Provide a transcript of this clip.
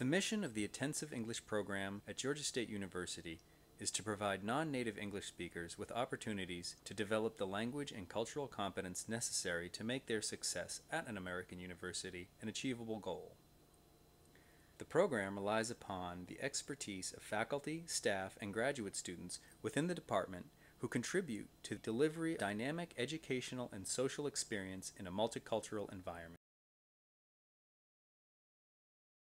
The mission of the Intensive English program at Georgia State University is to provide non native English speakers with opportunities to develop the language and cultural competence necessary to make their success at an American university an achievable goal. The program relies upon the expertise of faculty, staff, and graduate students within the department who contribute to the delivery of dynamic educational and social experience in a multicultural environment.